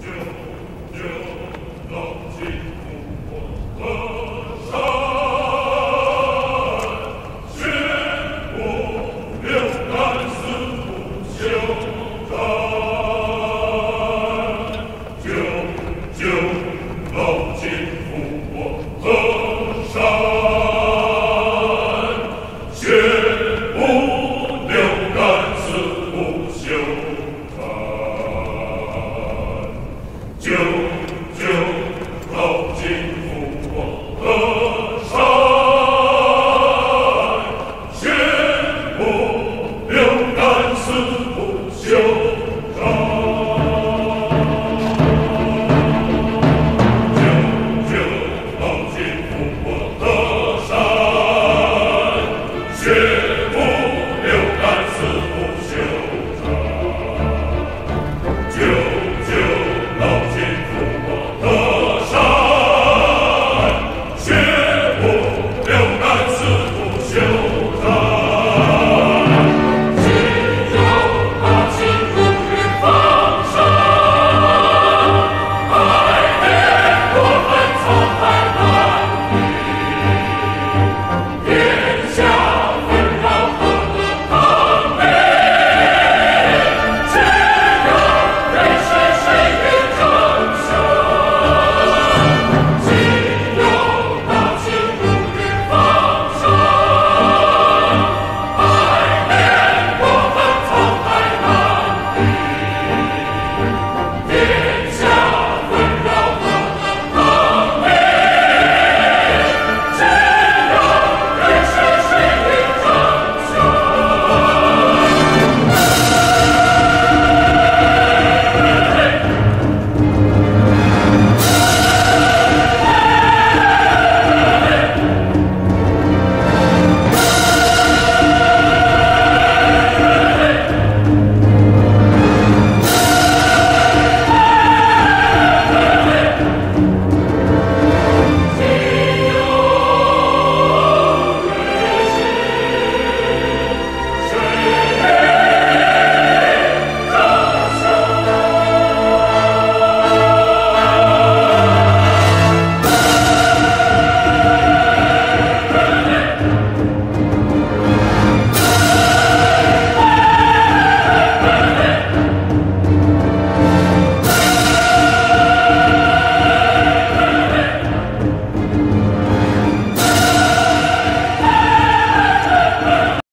就